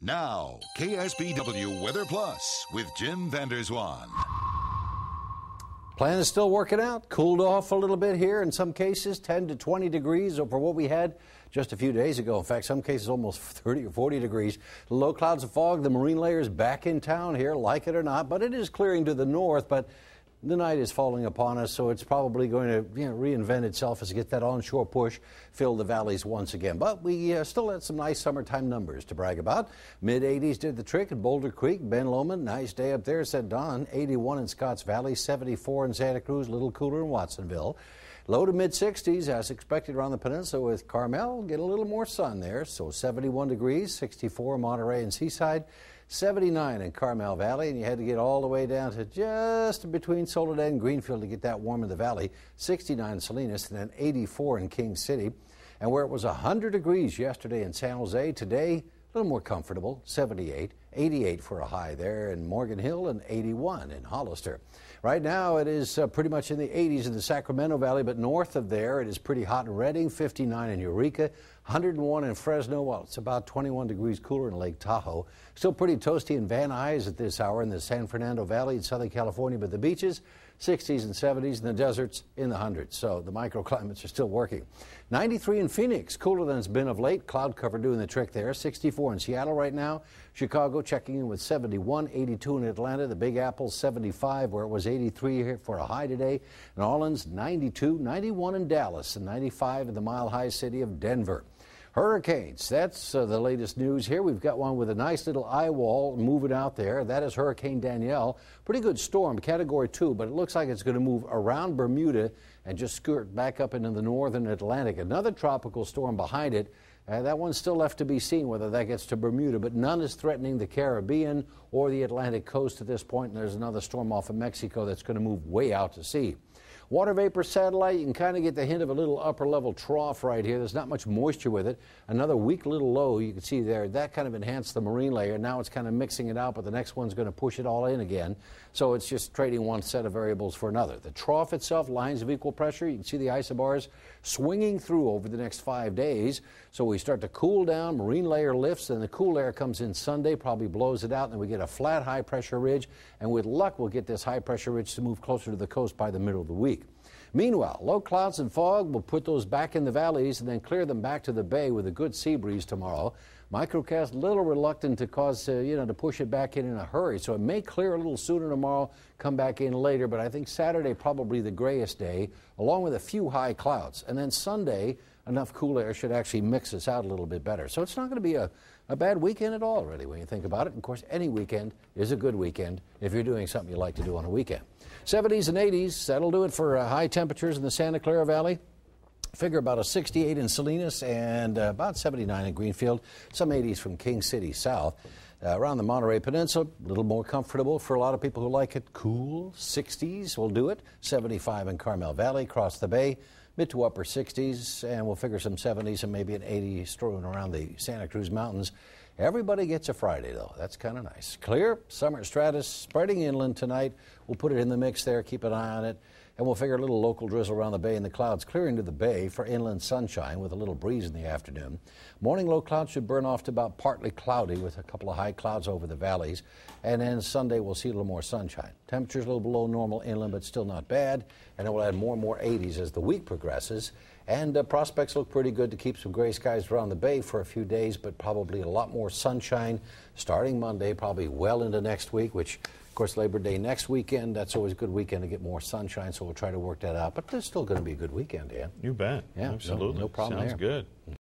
Now, KSBW Weather Plus with Jim Vanderzwan. Plan is still working out. Cooled off a little bit here in some cases, 10 to 20 degrees over what we had just a few days ago. In fact, some cases almost 30 or 40 degrees. Low clouds of fog, the marine layers back in town here, like it or not, but it is clearing to the north. But the night is falling upon us, so it's probably going to you know, reinvent itself as we get that onshore push, fill the valleys once again. But we uh, still had some nice summertime numbers to brag about. Mid 80s did the trick at Boulder Creek, Ben Lomond, nice day up there, said Don. 81 in Scotts Valley, 74 in Santa Cruz, a little cooler in Watsonville. Low to mid 60s as expected around the peninsula with Carmel. Get a little more sun there, so 71 degrees, 64 Monterey and Seaside. 79 in Carmel Valley, and you had to get all the way down to just between Soledad and Greenfield to get that warm in the valley. 69 in Salinas, and then 84 in King City. And where it was 100 degrees yesterday in San Jose, today a little more comfortable, 78, 88 for a high there in Morgan Hill, and 81 in Hollister. Right now, it is uh, pretty much in the 80s in the Sacramento Valley, but north of there, it is pretty hot in Redding, 59 in Eureka, 101 in Fresno. Well, it's about 21 degrees cooler in Lake Tahoe. Still pretty toasty in Van Nuys at this hour in the San Fernando Valley in Southern California, but the beaches, 60s and 70s, and the deserts in the hundreds. So the microclimates are still working. 93 in Phoenix, cooler than it's been of late. Cloud cover doing the trick there. 64 in Seattle right now. Chicago checking in with 71, 82 in Atlanta. The Big Apple 75, where it was 83 here for a high today. New Orleans 92, 91 in Dallas, and 95 in the mile high city of Denver. Hurricanes, that's uh, the latest news here. We've got one with a nice little eye wall moving out there. That is Hurricane Danielle. Pretty good storm, category two, but it looks like it's going to move around Bermuda and just skirt back up into the northern Atlantic. Another tropical storm behind it. Uh, that one's still left to be seen whether that gets to Bermuda, but none is threatening the Caribbean or the Atlantic coast at this point. And there's another storm off of Mexico that's going to move way out to sea. Water vapor satellite, you can kind of get the hint of a little upper level trough right here. There's not much moisture with it. Another weak little low you can see there. That kind of enhanced the marine layer. Now it's kind of mixing it out, but the next one's going to push it all in again. So it's just trading one set of variables for another. The trough itself, lines of equal pressure, you can see the isobars swinging through over the next five days. So we start to cool down, marine layer lifts, and the cool air comes in Sunday, probably blows it out, and then we get a flat high pressure ridge. And with luck, we'll get this high pressure ridge to move closer to the coast by the middle of the week. Meanwhile, low clouds and fog will put those back in the valleys and then clear them back to the bay with a good sea breeze tomorrow. Microcast a little reluctant to cause, uh, you know, to push it back in in a hurry. So it may clear a little sooner tomorrow, come back in later, but I think Saturday probably the grayest day, along with a few high clouds. And then Sunday, enough cool air should actually mix us out a little bit better. So it's not going to be a, a bad weekend at all, really, when you think about it. Of course, any weekend is a good weekend if you're doing something you like to do on a weekend. 70s and 80s, that'll do it for uh, high temperatures in the Santa Clara Valley. Figure about a 68 in Salinas and uh, about 79 in Greenfield, some 80s from King City south. Uh, around the Monterey Peninsula, a little more comfortable for a lot of people who like it. Cool, 60s will do it. 75 in Carmel Valley, across the bay, mid to upper 60s, and we'll figure some 70s and maybe an 80 strewn around the Santa Cruz Mountains. Everybody gets a Friday, though. That's kind of nice. Clear, summer stratus spreading inland tonight. We'll put it in the mix there, keep an eye on it, and we'll figure a little local drizzle around the bay and the clouds clearing to the bay for inland sunshine with a little breeze in the afternoon. Morning low clouds should burn off to about partly cloudy with a couple of high clouds over the valleys, and then Sunday we'll see a little more sunshine. Temperatures a little below normal inland, but still not bad, and it will add more and more 80s as the week progresses. And uh, prospects look pretty good to keep some gray skies around the bay for a few days, but probably a lot more sunshine starting Monday, probably well into next week, which, course, Labor Day next weekend. That's always a good weekend to get more sunshine, so we'll try to work that out. But there's still going to be a good weekend, Dan. You bet. Yeah, absolutely. No, no problem Sounds there. good.